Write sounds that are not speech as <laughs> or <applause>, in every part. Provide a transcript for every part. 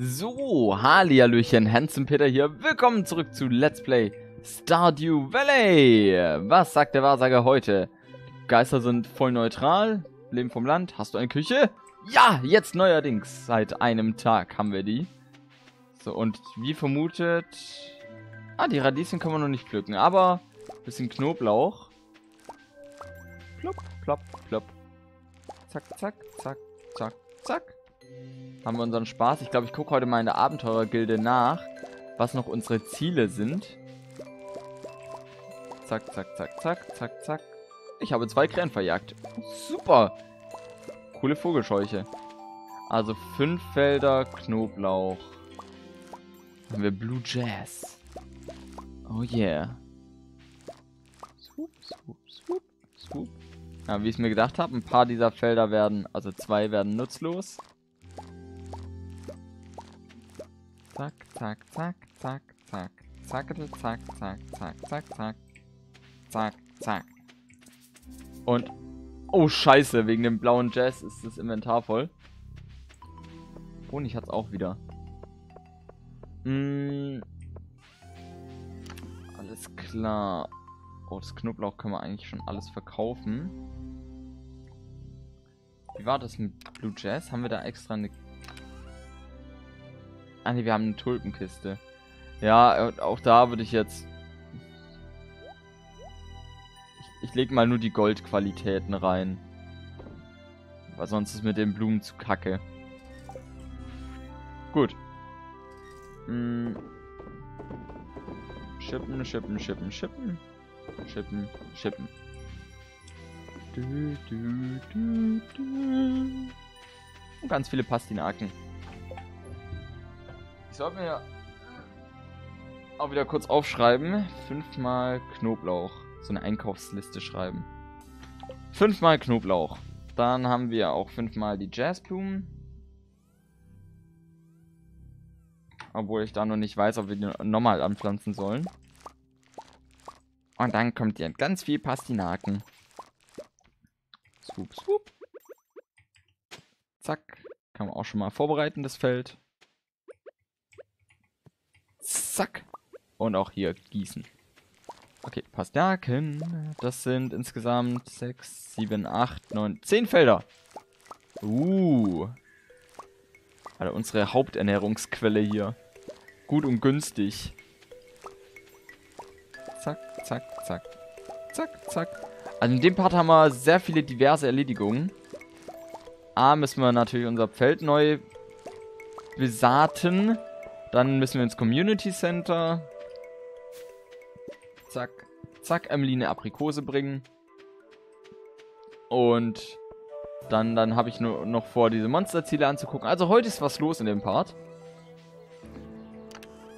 So, Hallihallöchen, Handsome Peter hier. Willkommen zurück zu Let's Play Stardew Valley. Was sagt der Wahrsager heute? Geister sind voll neutral, leben vom Land. Hast du eine Küche? Ja, jetzt neuerdings. Seit einem Tag haben wir die. So, und wie vermutet... Ah, die Radieschen kann man noch nicht pflücken, aber bisschen Knoblauch. Plopp, plopp, plopp. Zack, zack, zack, zack, zack. Haben wir unseren Spaß. Ich glaube, ich gucke heute mal in der Abenteurergilde nach, was noch unsere Ziele sind. Zack, zack, zack, zack, zack, zack. Ich habe zwei Krähen verjagt. Super. Coole Vogelscheuche. Also fünf Felder Knoblauch. Haben wir Blue Jazz. Oh yeah. Swoop, swoop, swoop, swoop. Ja, wie ich es mir gedacht habe, ein paar dieser Felder werden, also zwei werden nutzlos. zack, zack, zack, zack. Zackel, zack, zack, zack, zack, zack. Zack, zack. Und... Oh, scheiße, wegen dem blauen Jazz ist das Inventar voll. Honig hat's auch wieder. Mm. Alles klar. Oh, das Knoblauch können wir eigentlich schon alles verkaufen. Wie war das mit Blue Jazz? Haben wir da extra eine Ah ne, wir haben eine Tulpenkiste. Ja, auch da würde ich jetzt... Ich, ich lege mal nur die Goldqualitäten rein. Weil sonst ist mit den Blumen zu kacke. Gut. Hm. Schippen, schippen, schippen, schippen. Schippen, schippen. Du, du, du. Und ganz viele Pastinaken. Sollte mir auch wieder kurz aufschreiben. Fünfmal Knoblauch. So eine Einkaufsliste schreiben. Fünfmal Knoblauch. Dann haben wir auch fünfmal die Jazzblumen. Obwohl ich da noch nicht weiß, ob wir die nochmal anpflanzen sollen. Und dann kommt hier ganz viel Pastinaken. Swoop, swoop. Zack. Kann man auch schon mal vorbereiten, das Feld. Zack. Und auch hier gießen. Okay, Pastinaken. Das sind insgesamt 6, 7, 8, 9, 10 Felder. Uh. Also unsere Haupternährungsquelle hier. Gut und günstig. Zack, zack, zack. Zack, zack. Also in dem Part haben wir sehr viele diverse Erledigungen. A, müssen wir natürlich unser Feld neu besaaten. Dann müssen wir ins Community Center. Zack, zack, Emily eine Aprikose bringen. Und dann, dann habe ich nur noch vor, diese Monsterziele anzugucken. Also heute ist was los in dem Part.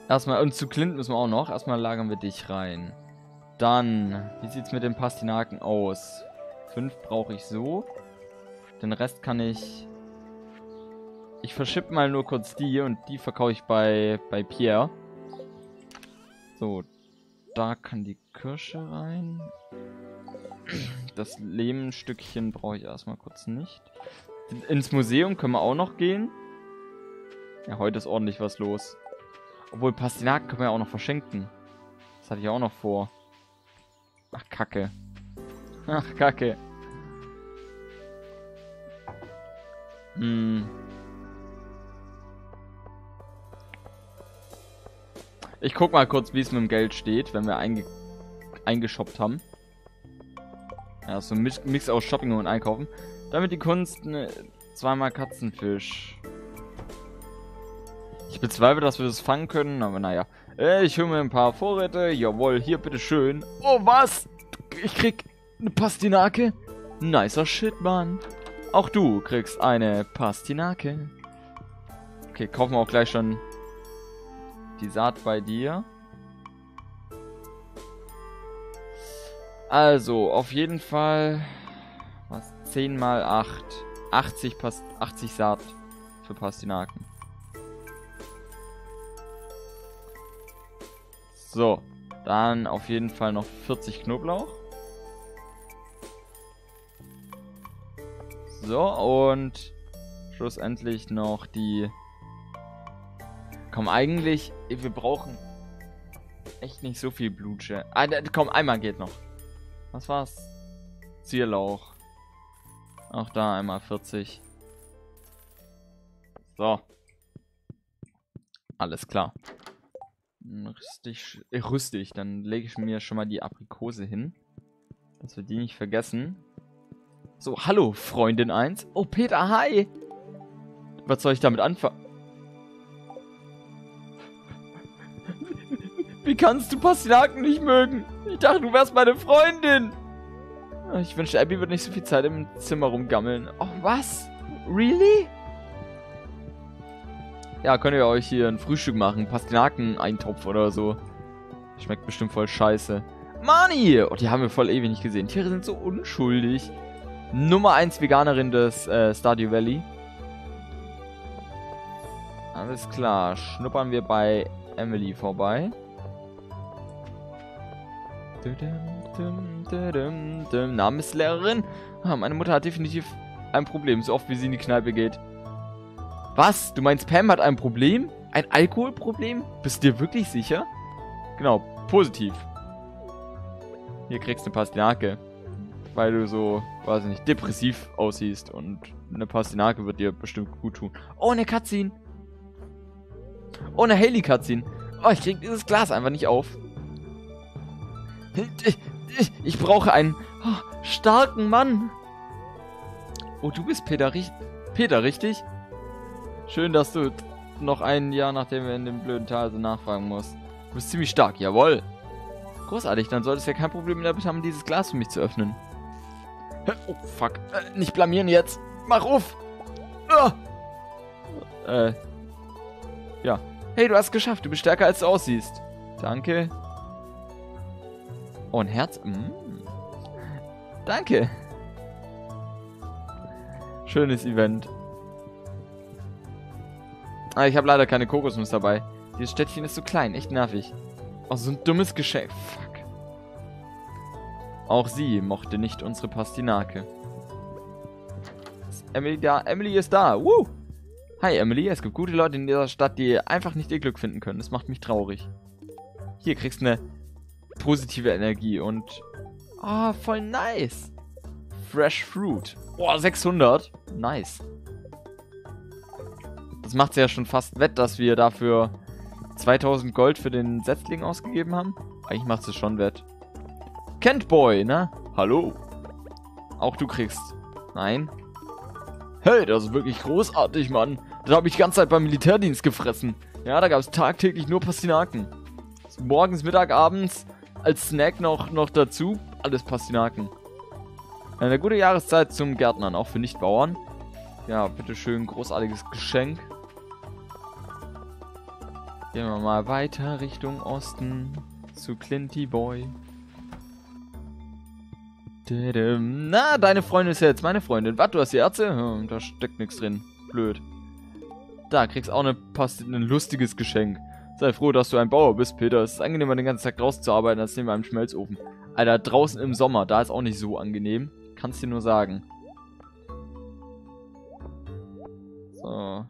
Erstmal, und zu Clint müssen wir auch noch. Erstmal lagern wir dich rein. Dann, wie sieht es mit den Pastinaken aus? Fünf brauche ich so. Den Rest kann ich... Ich verschippe mal nur kurz die und die verkaufe ich bei, bei Pierre. So, da kann die Kirsche rein. Das Lehmstückchen brauche ich erstmal kurz nicht. Ins Museum können wir auch noch gehen. Ja, heute ist ordentlich was los. Obwohl, Pastinaken können wir ja auch noch verschenken. Das hatte ich auch noch vor. Ach, Kacke. Ach, Kacke. Hm. Ich guck mal kurz, wie es mit dem Geld steht, wenn wir einge eingeshoppt haben. Ja, so ein Mix, aus Shopping und Einkaufen. Damit die Kunst ne, zweimal Katzenfisch. Ich bezweifle, dass wir das fangen können, aber naja. Äh, ich hole mir ein paar Vorräte. Jawohl, hier, bitteschön. Oh, was? Ich krieg eine Pastinake? Nicer Shit, Mann. Auch du kriegst eine Pastinake. Okay, kaufen wir auch gleich schon die Saat bei dir. Also, auf jeden Fall... Was? 10 mal 8. 80, Pas 80 Saat für Pastinaken. So, dann auf jeden Fall noch 40 Knoblauch. So, und schlussendlich noch die Komm, eigentlich, wir brauchen echt nicht so viel Blutsche. Ah, komm, einmal geht noch. Was war's? Zierlauch. Auch da einmal 40. So. Alles klar. Rüstig, äh, rüstig. Dann lege ich mir schon mal die Aprikose hin. Dass wir die nicht vergessen. So, hallo, Freundin 1. Oh, Peter, hi. Was soll ich damit anfangen? Kannst du Pastinaken nicht mögen? Ich dachte, du wärst meine Freundin. Ich wünschte, Abby wird nicht so viel Zeit im Zimmer rumgammeln. Oh, was? Really? Ja, könnt ihr euch hier ein Frühstück machen. Pastinaken-Eintopf oder so. Schmeckt bestimmt voll scheiße. Mani! Oh, die haben wir voll ewig nicht gesehen. Tiere sind so unschuldig. Nummer 1 Veganerin des äh, Stardew Valley. Alles klar. Schnuppern wir bei Emily vorbei. Namenslehrerin? Ah, meine Mutter hat definitiv ein Problem, so oft wie sie in die Kneipe geht. Was? Du meinst, Pam hat ein Problem? Ein Alkoholproblem? Bist du dir wirklich sicher? Genau, positiv. Hier kriegst du eine Pastinake. Weil du so, weiß ich nicht, depressiv aussiehst. Und eine Pastinake wird dir bestimmt gut tun. Oh, eine Cutscene. Oh, eine Haley-Cutscene. Oh, ich krieg dieses Glas einfach nicht auf. Ich brauche einen oh, starken Mann. Oh, du bist Peter, Peter, richtig? Schön, dass du noch ein Jahr, nachdem wir in dem blöden Tal sind, nachfragen musst. Du bist ziemlich stark, jawohl. Großartig, dann solltest du ja kein Problem damit haben, dieses Glas für mich zu öffnen. Oh, fuck. Äh, nicht blamieren jetzt. Mach auf. Ah. Äh. Ja. Hey, du hast es geschafft. Du bist stärker, als du aussiehst. Danke. Oh, ein Herz. Mm. Danke. Schönes Event. Ah, ich habe leider keine Kokosnuss dabei. Dieses Städtchen ist so klein, echt nervig. Oh, so ein dummes Geschenk. Fuck. Auch sie mochte nicht unsere Pastinake. Ist Emily da? Emily ist da. Woo! Hi Emily, es gibt gute Leute in dieser Stadt, die einfach nicht ihr Glück finden können. Das macht mich traurig. Hier kriegst du eine positive Energie und... Ah, oh, voll nice. Fresh Fruit. Boah, 600. Nice. Das macht ja schon fast wett, dass wir dafür 2000 Gold für den Setzling ausgegeben haben. Eigentlich macht es schon wett. Kent Boy, ne? Hallo. Auch du kriegst. Nein. Hey, das ist wirklich großartig, Mann. Das habe ich die ganze Zeit beim Militärdienst gefressen. Ja, da gab es tagtäglich nur Pastinaken. Morgens, Mittag, abends als Snack noch, noch dazu. Alles Pastinaken. Eine gute Jahreszeit zum Gärtnern, auch für Nichtbauern. Ja, bitteschön, großartiges Geschenk. Gehen wir mal weiter Richtung Osten zu Clinty Boy. Na, deine Freundin ist jetzt meine Freundin. Was, du hast die Ärzte? Hm, da steckt nichts drin. Blöd. Da, kriegst auch eine, ein lustiges Geschenk. Sei froh, dass du ein Bauer bist, Peter. Es ist angenehmer, den ganzen Tag draußen zu arbeiten, als neben einem Schmelzofen. Alter, draußen im Sommer, da ist auch nicht so angenehm. Kannst dir nur sagen. So.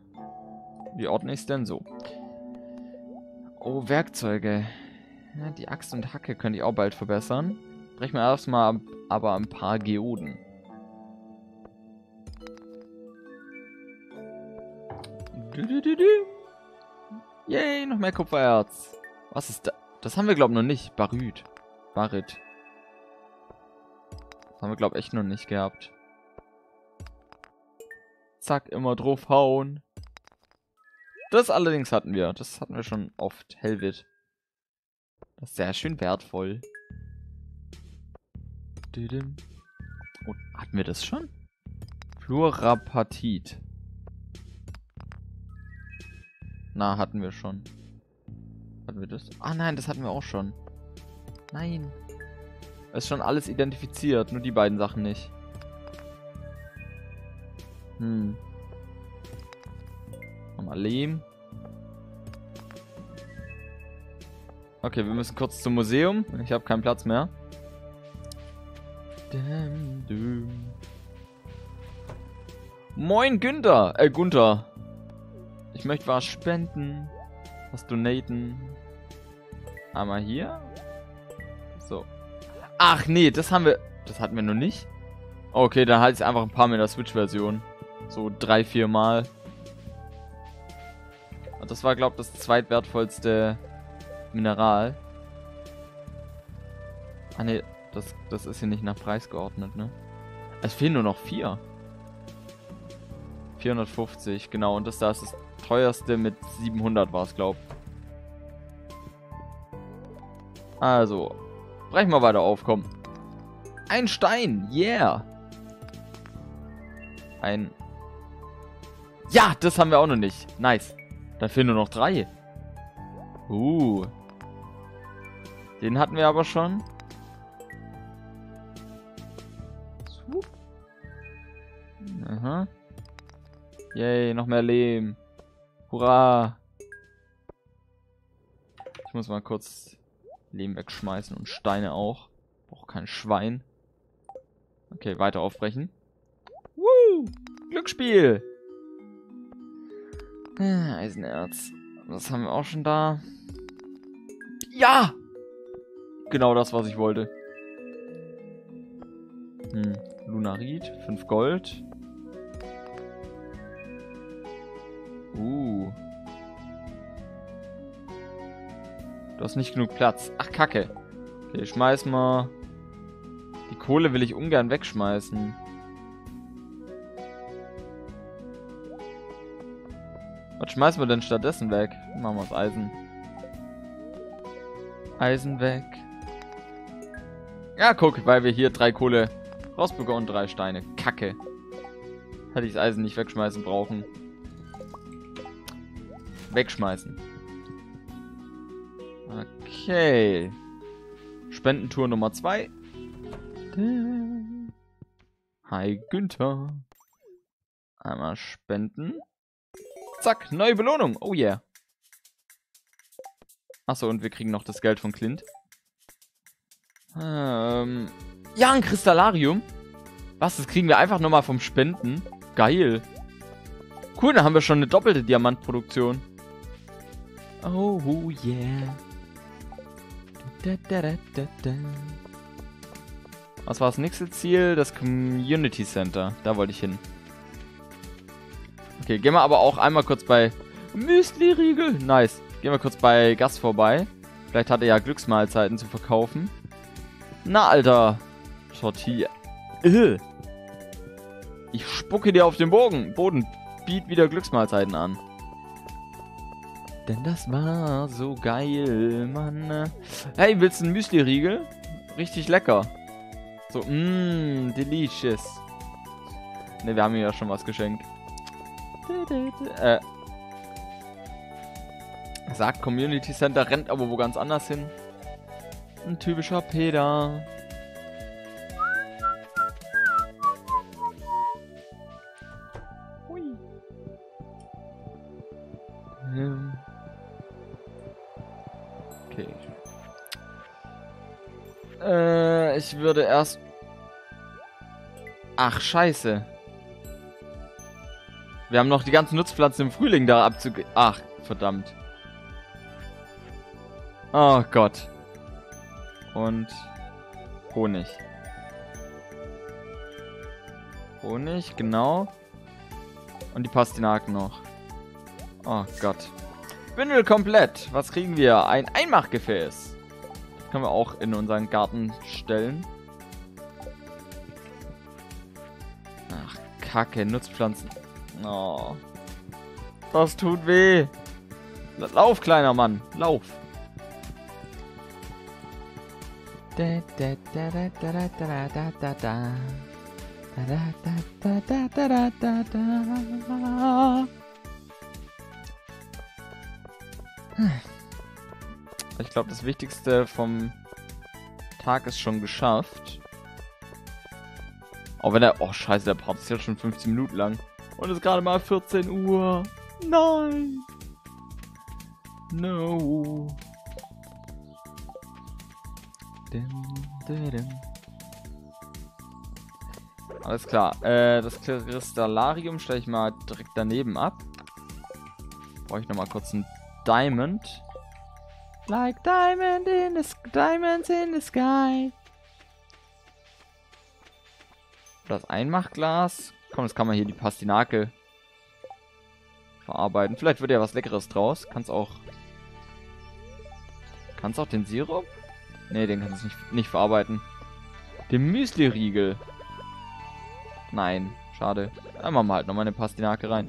Wie ordne ich es denn so? Oh, Werkzeuge. Ja, die Axt und Hacke könnte ich auch bald verbessern. Brech mir erstmal aber ein paar Geoden. Du, du, du, du. Yay, noch mehr Kupfererz. Was ist da? Das haben wir, glaube ich, noch nicht. Barüt. Barit. Das haben wir, glaube ich, echt noch nicht gehabt. Zack, immer draufhauen. Das allerdings hatten wir. Das hatten wir schon oft. Helvit. Das ist sehr schön wertvoll. Oh, hatten wir das schon? Fluorapatit. Na, hatten wir schon. Hatten wir das? Ah nein, das hatten wir auch schon. Nein. Ist schon alles identifiziert, nur die beiden Sachen nicht. Hm. Nochmal Lehm. Okay, wir müssen kurz zum Museum. Ich habe keinen Platz mehr. Moin Günther. Äh, Gunther. Ich möchte was spenden. Was donaten? Einmal hier. So. Ach nee, das haben wir... Das hatten wir noch nicht. Okay, dann halte ich einfach ein paar mit der Switch-Version. So drei, vier Mal. Und das war, glaube ich, das zweitwertvollste Mineral. Ah ne, das, das ist hier nicht nach Preis geordnet, ne? Es fehlen nur noch vier. 450, genau. Und das da ist das teuerste mit 700 war es, glaub. Also, brechen wir weiter auf, komm. Ein Stein, yeah. Ein... Ja, das haben wir auch noch nicht. Nice. Da fehlen nur noch drei. Uh. Den hatten wir aber schon. Aha. Yay, noch mehr Lehm. Hurra. Ich muss mal kurz Lehm wegschmeißen und Steine auch. Braucht kein Schwein. Okay, weiter aufbrechen. Woo! Glücksspiel! Ah, Eisenerz. Das haben wir auch schon da. Ja! Genau das, was ich wollte. Hm. Lunarit, 5 Gold. Uh. Du hast nicht genug Platz. Ach, Kacke. Okay, schmeiß mal. Die Kohle will ich ungern wegschmeißen. Was schmeißen wir denn stattdessen weg? Machen wir das Eisen. Eisen weg. Ja, guck, weil wir hier drei Kohle rausbekommen und drei Steine. Kacke. Hätte ich das Eisen nicht wegschmeißen brauchen. Wegschmeißen. Okay. Spendentour Nummer 2. Hi Günther. Einmal spenden. Zack, neue Belohnung. Oh yeah. Achso, und wir kriegen noch das Geld von Clint. Ähm, ja, ein Kristallarium. Was, das kriegen wir einfach nochmal vom Spenden. Geil. Cool, dann haben wir schon eine doppelte Diamantproduktion. Oh, yeah. Da, da, da, Was war das nächste Ziel? Das Community Center. Da wollte ich hin. Okay, gehen wir aber auch einmal kurz bei Müsli-Riegel. Nice. Gehen wir kurz bei Gast vorbei. Vielleicht hat er ja Glücksmahlzeiten zu verkaufen. Na, Alter. Tortilla. Ich spucke dir auf den Bogen. Boden. Biet wieder Glücksmahlzeiten an. Denn das war so geil, Mann. Hey, willst du einen Müsli-Riegel? Richtig lecker. So, mmm, delicious. Ne, wir haben ihm ja schon was geschenkt. Äh. Sagt Community Center, rennt aber wo ganz anders hin. Ein typischer Peter. Würde erst... Ach, scheiße. Wir haben noch die ganzen Nutzpflanzen im Frühling da abzugeben. Ach, verdammt. Oh Gott. Und Honig. Honig, genau. Und die Pastinaken noch. Oh Gott. Bündel komplett. Was kriegen wir? Ein Einmachgefäß. Können wir auch in unseren Garten stellen. Kacke, Nutzpflanzen. Oh. Das tut weh. Lauf, kleiner Mann. Lauf. Ich glaube, das Wichtigste vom Tag ist schon geschafft. Auch wenn er... Oh, scheiße, der Part ist jetzt schon 15 Minuten lang. Und es ist gerade mal 14 Uhr. Nein. No. Alles klar. Äh, das Kristallarium stelle ich mal direkt daneben ab. Brauche ich nochmal kurz ein Diamond. Like diamond in the diamonds in the sky. Das Einmachglas. Komm, jetzt kann man hier die Pastinake verarbeiten. Vielleicht wird ja was Leckeres draus. Kannst auch... Kannst auch den Sirup? Ne, den kannst du nicht, nicht verarbeiten. Den Müsli-Riegel. Nein, schade. Dann machen wir halt nochmal eine Pastinake rein.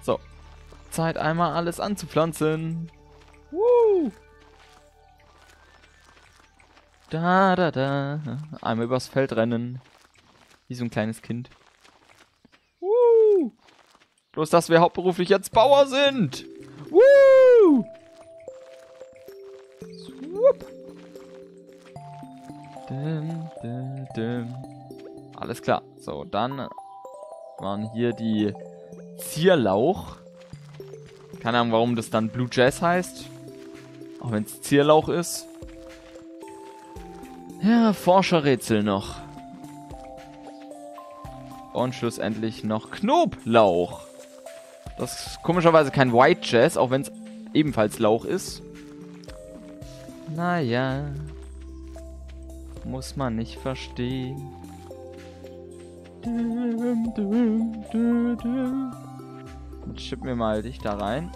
So. Zeit einmal alles anzupflanzen. Woo! Da, da, da. Einmal übers Feld rennen. Wie so ein kleines Kind. Woo! Bloß, dass wir hauptberuflich jetzt Bauer sind. Woo! Swoop. Dim, dim. Alles klar. So, dann waren hier die Zierlauch. Keine Ahnung, warum das dann Blue Jazz heißt. Auch wenn es Zierlauch ist. Ja, Forscherrätsel noch. Und schlussendlich noch Knoblauch. Das ist komischerweise kein White Jazz, auch wenn es ebenfalls Lauch ist. Naja. Muss man nicht verstehen. Jetzt schippen wir mal dich da rein.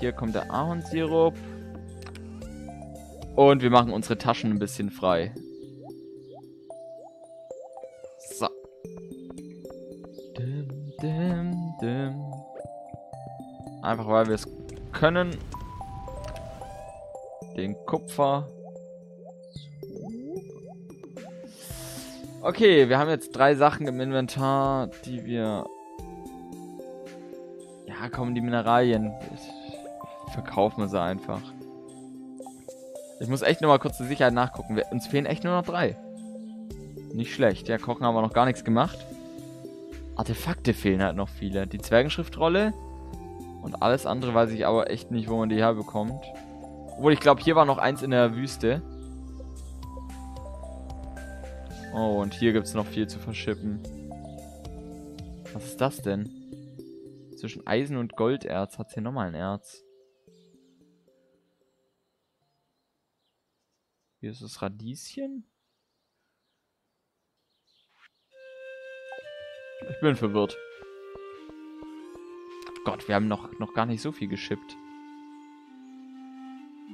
Hier kommt der Ahornsirup. Und wir machen unsere Taschen ein bisschen frei. Einfach weil wir es können. Den Kupfer. Okay, wir haben jetzt drei Sachen im Inventar, die wir... Ja, kommen die Mineralien. Verkaufen wir sie einfach. Ich muss echt nur mal kurz zur Sicherheit nachgucken. Wir, uns fehlen echt nur noch drei. Nicht schlecht. Ja, Kochen haben wir noch gar nichts gemacht. Artefakte fehlen halt noch viele. Die Zwergenschriftrolle. Und alles andere weiß ich aber echt nicht, wo man die herbekommt. Obwohl, ich glaube, hier war noch eins in der Wüste. Oh, und hier gibt es noch viel zu verschippen. Was ist das denn? Zwischen Eisen und Golderz hat es hier nochmal ein Erz. Hier ist das Radieschen. Ich bin verwirrt. Gott, wir haben noch, noch gar nicht so viel geschippt.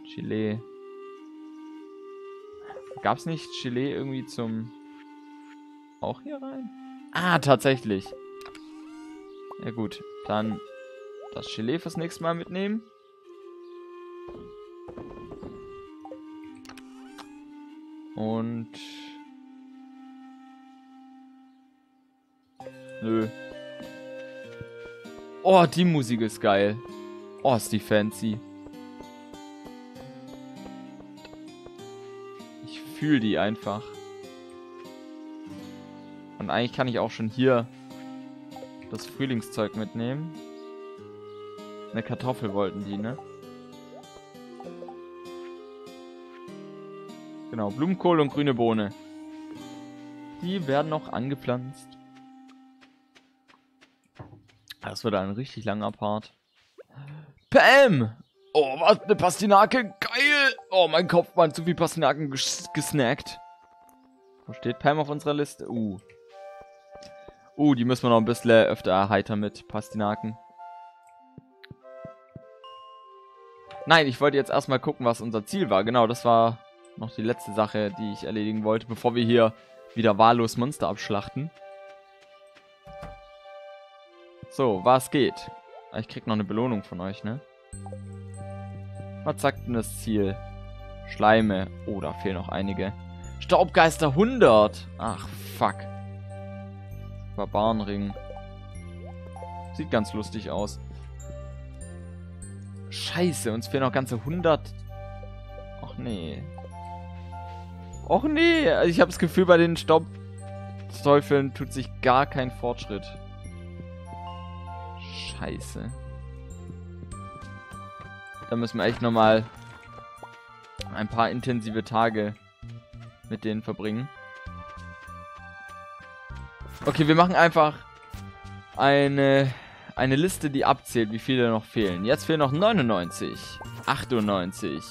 Chile. Gab es nicht Chile irgendwie zum... Auch hier rein? Ah, tatsächlich. Ja gut, dann das Chile fürs nächste Mal mitnehmen. Und... Nö. Oh, die Musik ist geil. Oh, ist die fancy. Ich fühle die einfach. Und eigentlich kann ich auch schon hier das Frühlingszeug mitnehmen. Eine Kartoffel wollten die, ne? Genau, Blumenkohl und grüne Bohne. Die werden noch angepflanzt. Das wird ein richtig langer Part. Pam! Oh, was eine Pastinake. Geil! Oh, mein Kopf war zu viel Pastinaken ges gesnackt. Wo steht Pam auf unserer Liste? Uh. Uh, die müssen wir noch ein bisschen öfter erheitern mit Pastinaken. Nein, ich wollte jetzt erstmal gucken, was unser Ziel war. Genau, das war noch die letzte Sache, die ich erledigen wollte, bevor wir hier wieder wahllos Monster abschlachten. So, was geht? Ah, ich krieg noch eine Belohnung von euch, ne? Was sagt denn das Ziel? Schleime. Oh, da fehlen noch einige. Staubgeister 100. Ach, fuck. Barbarenring. Sieht ganz lustig aus. Scheiße, uns fehlen noch ganze 100. Ach nee. Och nee, also ich habe das Gefühl, bei den Staubteufeln tut sich gar kein Fortschritt. Scheiße. Da müssen wir echt nochmal ein paar intensive Tage mit denen verbringen. Okay, wir machen einfach eine Eine Liste, die abzählt, wie viele noch fehlen. Jetzt fehlen noch 99, 98,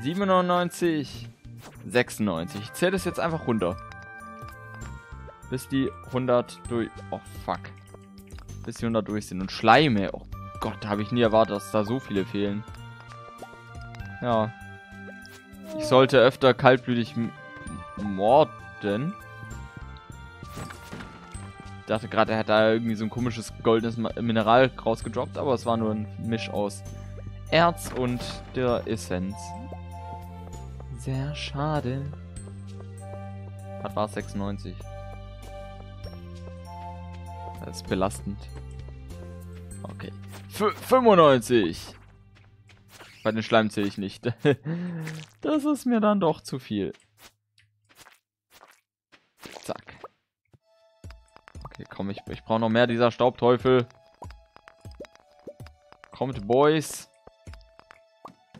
97, 96. Ich zähle das jetzt einfach runter. Bis die 100 durch... Oh, fuck. Bis die 100 durch sind. Und Schleime. Oh Gott, da habe ich nie erwartet, dass da so viele fehlen. Ja. Ich sollte öfter kaltblütig morden. Ich dachte gerade, er hätte da irgendwie so ein komisches goldenes Mineral rausgedroppt, aber es war nur ein Misch aus Erz und der Essenz. Sehr schade. Was war 96? Das ist belastend. Okay. F 95! Bei den Schleim zähle ich nicht. <laughs> das ist mir dann doch zu viel. Zack. Okay, komm, ich, ich brauche noch mehr dieser Staubteufel. Kommt, Boys.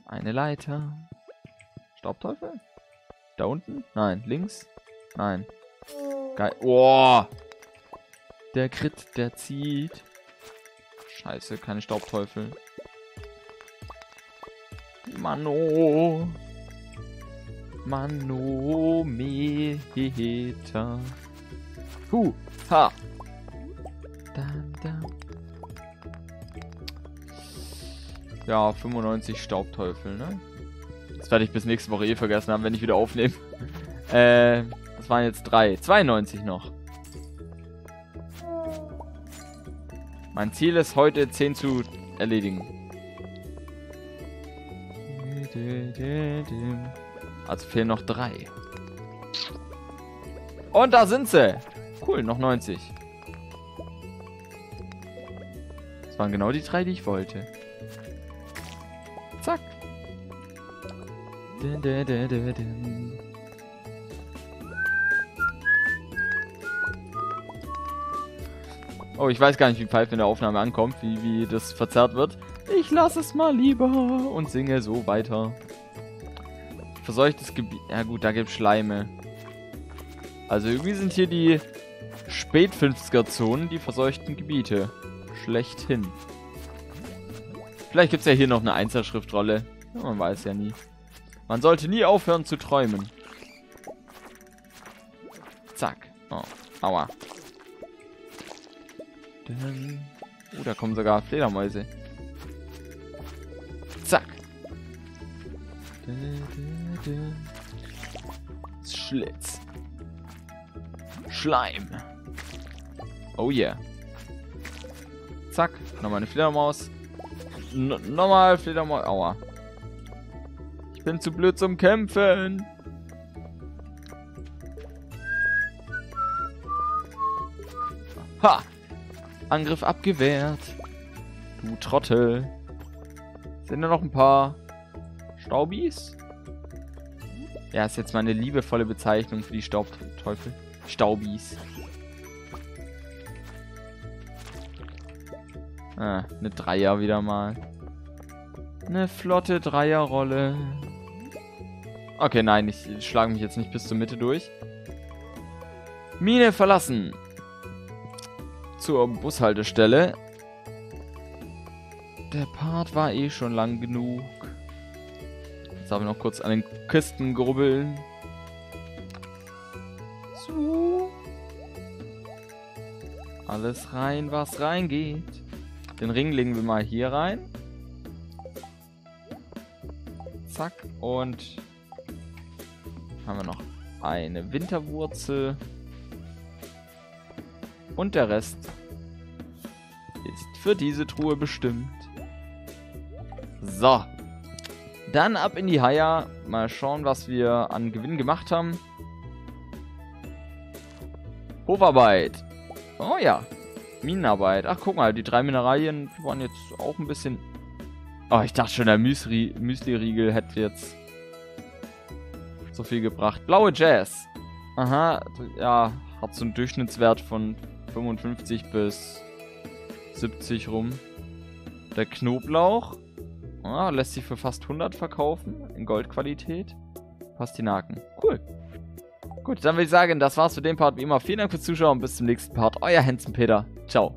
Eine Leiter. Staubteufel? Da unten? Nein. Links? Nein. Geil. Oh! Der Crit, der zieht. Scheiße, keine Staubteufel. Mano. Manometer. Huh. Ha. Dam, dam. Ja, 95 Staubteufel, ne? Das werde ich bis nächste Woche eh vergessen haben, wenn ich wieder aufnehme. äh, das waren jetzt drei. 92 noch. Mein Ziel ist heute 10 zu erledigen. Also fehlen noch drei. Und da sind sie. Cool, noch 90. Das waren genau die drei, die ich wollte. Zack. Oh, ich weiß gar nicht, wie Pfeife in der Aufnahme ankommt, wie, wie das verzerrt wird. Ich lasse es mal lieber und singe so weiter. Verseuchtes Gebiet. Ja gut, da gibt es Schleime. Also irgendwie sind hier die Spät-50er-Zonen die verseuchten Gebiete. Schlechthin. Vielleicht gibt es ja hier noch eine Einzelschriftrolle. Man weiß ja nie. Man sollte nie aufhören zu träumen. Zack. Oh, aua. Oh, da kommen sogar Fledermäuse. Zack. Schlitz. Schleim. Oh yeah. Zack. Nochmal eine Fledermaus. N nochmal Fledermaus. Aua. Ich bin zu blöd zum Kämpfen. Angriff abgewehrt. Du Trottel. Sind da noch ein paar Staubis? Ja, ist jetzt meine liebevolle Bezeichnung für die Staubteufel. Staubis. Ah, eine Dreier wieder mal. Eine flotte Dreierrolle. Okay, nein, ich schlage mich jetzt nicht bis zur Mitte durch. Mine verlassen. Zur Bushaltestelle. Der Part war eh schon lang genug. Jetzt haben wir noch kurz an den Kisten grubbeln. So. Alles rein, was reingeht. Den Ring legen wir mal hier rein. Zack. Und haben wir noch eine Winterwurzel. Und der Rest ist für diese Truhe bestimmt. So. Dann ab in die Haier. Mal schauen, was wir an Gewinn gemacht haben. Hofarbeit. Oh ja. Minenarbeit. Ach, guck mal, die drei Mineralien waren jetzt auch ein bisschen... Oh, ich dachte schon, der Müsli-Riegel hätte jetzt so viel gebracht. Blaue Jazz. Aha, ja, hat so einen Durchschnittswert von 55 bis 70 rum. Der Knoblauch Ah, lässt sich für fast 100 verkaufen. In Goldqualität. Pastinaken. Cool. Gut, dann würde ich sagen, das war's für den Part. Wie immer, vielen Dank fürs Zuschauen. Bis zum nächsten Part. Euer Hansen Peter. Ciao.